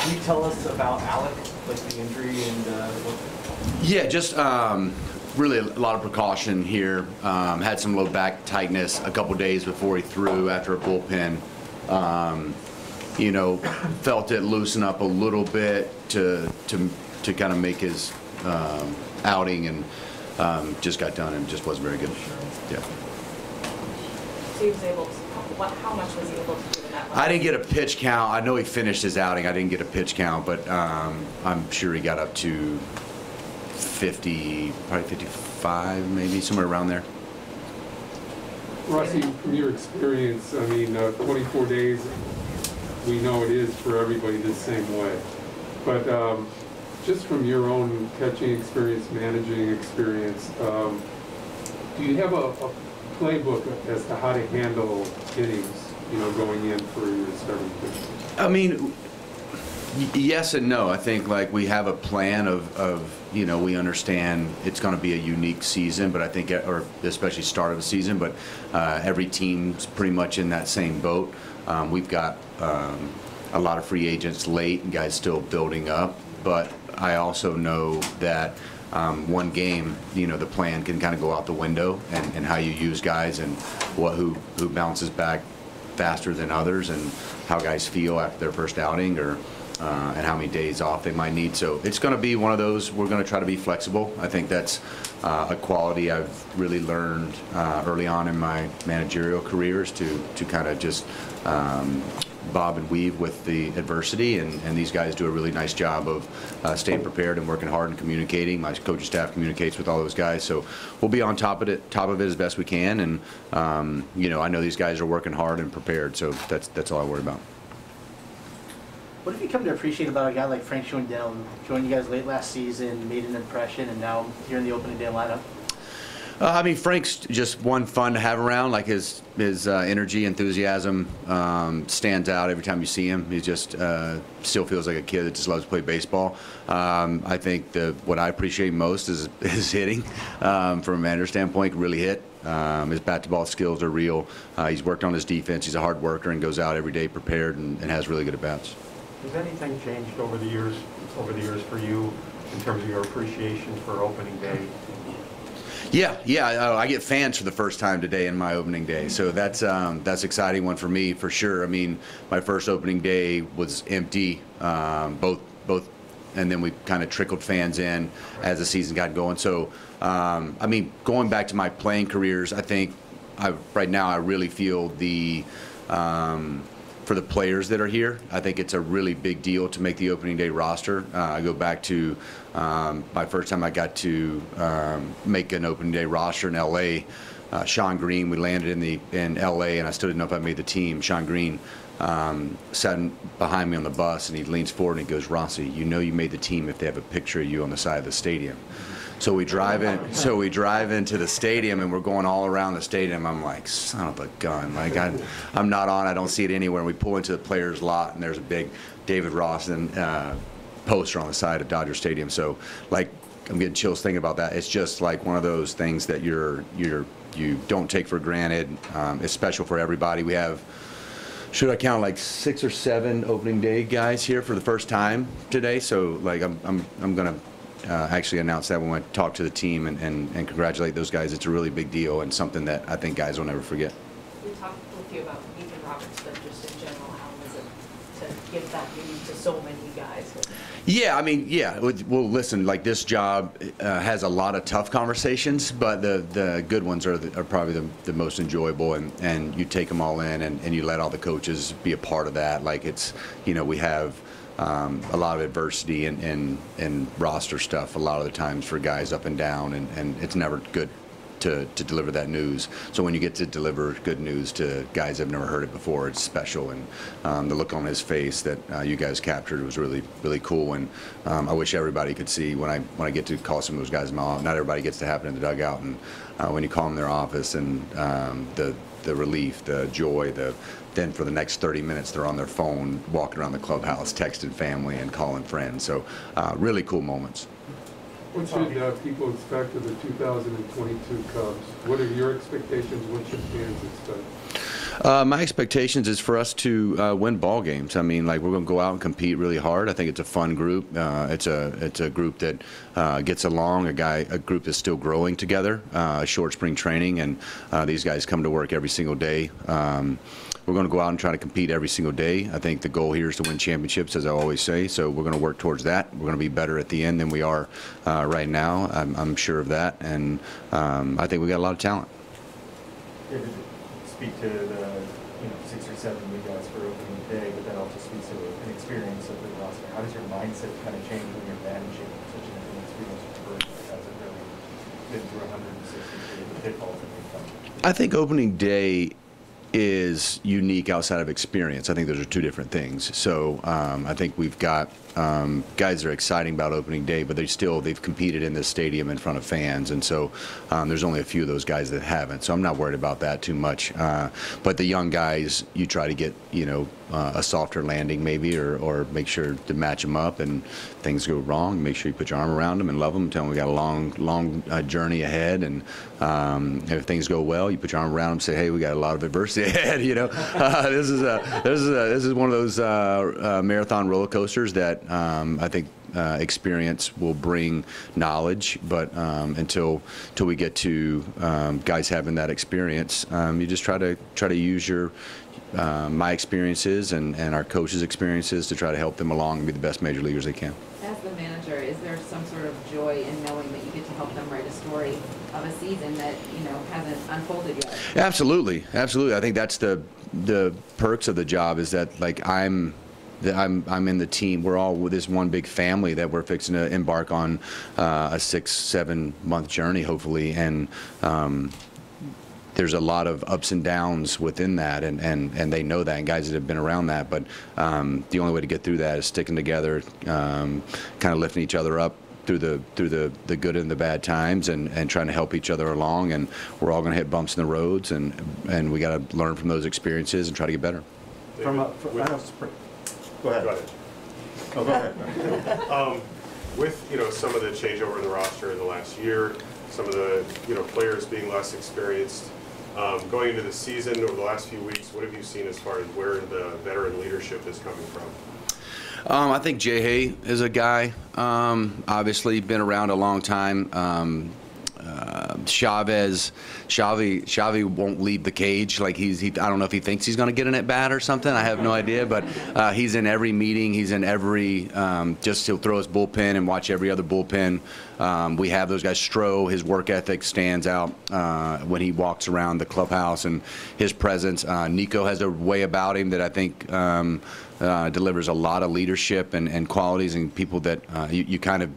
Can you tell us about Alec, like the injury and uh, what? Yeah, just um, really a lot of precaution here. Um, had some low back tightness a couple days before he threw after a bullpen. Um, you know, felt it loosen up a little bit to to to kind of make his um, outing, and um, just got done and just wasn't very good. Yeah. So he was able to, what, how much was he able to do in that? I didn't get a pitch count. I know he finished his outing. I didn't get a pitch count, but um, I'm sure he got up to 50, probably 55, maybe somewhere around there. Rossi, from your experience, I mean, uh, 24 days, we know it is for everybody the same way. But um, just from your own catching experience, managing experience, um, do you have a a playbook as to how to handle innings, you know, going in for? I mean, yes and no. I think like we have a plan of, of you know, we understand it's going to be a unique season, but I think, or especially start of the season, but uh, every team's pretty much in that same boat. Um, we've got um, a lot of free agents late and guys still building up, but I also know that um, one game, you know, the plan can kind of go out the window and, and how you use guys and what who who bounces back faster than others and how guys feel after their first outing or uh, and how many days off they might need. So it's going to be one of those. We're going to try to be flexible. I think that's uh, a quality I've really learned uh, early on in my managerial careers to to kind of just. Um, bob and weave with the adversity, and, and these guys do a really nice job of uh, staying prepared and working hard and communicating. My coaching staff communicates with all those guys, so we'll be on top of it, top of it as best we can. And um, you know, I know these guys are working hard and prepared, so that's that's all I worry about. What have you come to appreciate about a guy like Frank Schwindel, joined you guys late last season, made an impression, and now here in the opening day lineup? Uh, I mean, Frank's just one fun to have around. Like his his uh, energy, enthusiasm um, stands out every time you see him. He just uh, still feels like a kid that just loves to play baseball. Um, I think the what I appreciate most is his hitting. Um, from a manager standpoint, really hit. Um, his bat to ball skills are real. Uh, he's worked on his defense. He's a hard worker and goes out every day prepared and, and has really good at bats. Has anything changed over the years, over the years for you in terms of your appreciation for opening day? Yeah, yeah. I get fans for the first time today in my opening day, so that's um, that's exciting one for me for sure. I mean, my first opening day was empty, um, both both, and then we kind of trickled fans in as the season got going. So, um, I mean, going back to my playing careers, I think I, right now I really feel the um, for the players that are here. I think it's a really big deal to make the opening day roster. Uh, I go back to um, my first time I got to um, make an opening day roster in LA. Uh, Shawn Green, we landed in the in LA, and I still didn't know if I made the team. Shawn Green um, sat behind me on the bus, and he leans forward and he goes, "Rossi, you know you made the team if they have a picture of you on the side of the stadium." So we drive in. So we drive into the stadium, and we're going all around the stadium. I'm like, son of a gun! Like I, I'm not on. I don't see it anywhere. And we pull into the players' lot, and there's a big David Ross uh, poster on the side of Dodger Stadium. So like, I'm getting chills thinking about that. It's just like one of those things that you're you're you don't take for granted. Um, it's special for everybody. We have. Should I count like six or seven opening day guys here for the first time today? So like I'm I'm I'm gonna uh, actually announce that when I talk to the team and, and, and congratulate those guys. It's a really big deal and something that I think guys will never forget. We talked with you about Ethan Roberts, but just in general, how was it to give that news to so many guys? Yeah, I mean, yeah. Well, listen, like this job uh, has a lot of tough conversations, but the, the good ones are, the, are probably the, the most enjoyable, and, and you take them all in, and, and you let all the coaches be a part of that. Like it's, you know, we have um, a lot of adversity and, and, and roster stuff a lot of the times for guys up and down, and, and it's never good to, to deliver that news. So when you get to deliver good news to guys that have never heard it before, it's special. And um, the look on his face that uh, you guys captured was really really cool. And um, I wish everybody could see when I when I get to call some of those guys mom. Not everybody gets to happen in the dugout, and uh, when you call them in their office and um, the the relief, the joy, the then for the next 30 minutes they're on their phone walking around the clubhouse texting family and calling friends so uh, really cool moments What should uh, people expect of the 2022 Cubs? What are your expectations? What should fans expect? Uh, my expectations is for us to uh, win ball games. I mean, like we're going to go out and compete really hard. I think it's a fun group. Uh, it's a it's a group that uh, gets along. A guy, a group that's still growing together. Uh, short spring training, and uh, these guys come to work every single day. Um, we're going to go out and try to compete every single day. I think the goal here is to win championships, as I always say. So we're going to work towards that. We're going to be better at the end than we are uh, right now. I'm, I'm sure of that, and um, I think we got a lot of talent. Speak to the, you know, six or seven new guys for opening day, but that also speaks to an experience of the roster. How does your mindset kind of change when you're managing such an inexperienced group hasn't really been through 160 pitfalls? I think opening day is unique outside of experience. I think those are two different things. So um, I think we've got um, guys that are exciting about opening day, but they still they've competed in this stadium in front of fans, and so um, there's only a few of those guys that haven't. So I'm not worried about that too much. Uh, but the young guys, you try to get you know uh, a softer landing maybe, or or make sure to match them up, and things go wrong, make sure you put your arm around them and love them, tell them we got a long long uh, journey ahead, and um, if things go well, you put your arm around them, say hey we got a lot of adversity ahead. You know, uh, this is a this is a, this is one of those uh, uh, marathon roller coasters that um, I think uh, experience will bring knowledge, but um, until until we get to um, guys having that experience, um, you just try to try to use your uh, my experiences and, and our coaches' experiences to try to help them along and be the best major leaguers they can. As the manager, is there some sort of joy in knowing that you get to help them write a story of a season that, you know, hasn't unfolded yet? Absolutely, absolutely. I think that's the the perks of the job is that like I'm. I'm I'm in the team. We're all with this one big family that we're fixing to embark on uh, a six seven month journey, hopefully, and um, there's a lot of ups and downs within that, and, and, and they know that, and guys that have been around that. But um, the only way to get through that is sticking together, um, kind of lifting each other up through the through the, the good and the bad times, and, and trying to help each other along. And we're all going to hit bumps in the roads, and and we got to learn from those experiences and try to get better. From, a- from, I know, spring- go ahead. Go ahead. Oh, go ahead. Um, With, you know, some of the changeover in the roster in the last year, some of the, you know, players being less experienced, um, going into the season over the last few weeks, what have you seen as far as where the veteran leadership is coming from? Um, I think J-Hey is a guy. Um, obviously, been around a long time. Um, uh, Chavez, Xavi, Xavi won't leave the cage. Like he's, he, I don't know if he thinks he's going to get in at bat or something. I have no idea, but uh, he's in every meeting. He's in every. Um, just he'll throw his bullpen and watch every other bullpen. Um, we have those guys. Stroh, his work ethic stands out uh, when he walks around the clubhouse and his presence. Uh, Nico has a way about him that I think. Um, uh, delivers a lot of leadership and, and qualities and people that uh, you, you kind of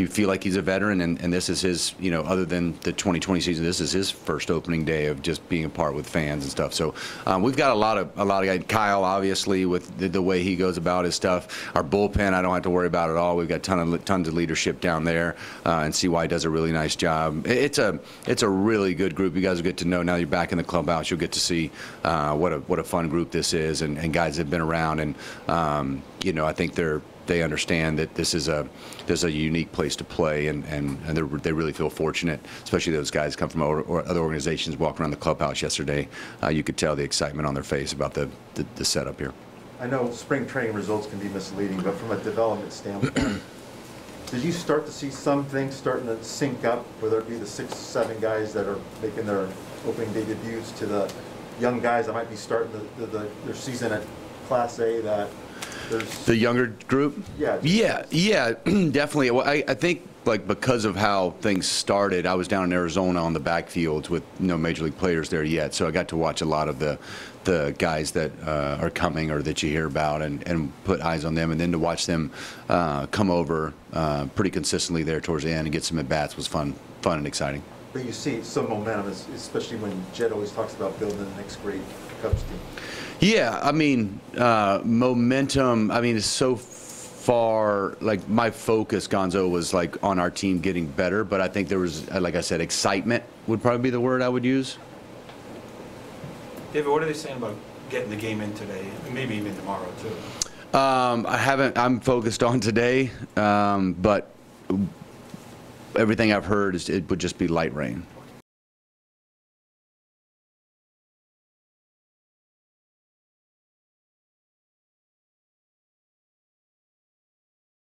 you feel like he's a veteran and, and this is his you know other than the 2020 season this is his first opening day of just being a part with fans and stuff. So um, we've got a lot of a lot of guys Kyle obviously with the, the way he goes about his stuff. Our bullpen I don't have to worry about at all. We've got ton of tons of leadership down there uh, and CY does a really nice job. It- it's a it's a really good group. You guys will get to know now you're back in the clubhouse you'll get to see uh, what a what a fun group this is and, and guys have been around and um, you know I think they're they understand that this is a this is a unique place to play, and and, and they're- really feel fortunate, especially those guys come from or, or other organizations. Walking around the clubhouse yesterday, uh, you could tell the excitement on their face about the, the the setup here. I know spring training results can be misleading, but from a development standpoint, did you start to see some things starting to sync up, whether it be the six, seven guys that are making their opening day debuts to the young guys that might be starting the, the, the- their season at Class A that there's, The younger group? Yeah. Yeah, yeah, definitely. Well, I, I think like because of how things started, I was down in Arizona on the backfields with no major league players there yet, so I got to watch a lot of the the guys that uh, are coming or that you hear about and, and put eyes on them, and then to watch them uh, come over uh, pretty consistently there towards the end and get some at bats was fun, fun and exciting. But you see some momentum, especially when Jed always talks about building the next great Cubs team. Yeah, I mean, uh, momentum. I mean, it's so far. Like my focus, Gonzo, was like on our team getting better. But I think there was, uh, like I said, excitement would probably be the word I would use. David, what are they saying about getting the game in today, maybe even tomorrow too? Um, I haven't. I'm focused on today, um, but everything I've heard is it would just be light rain.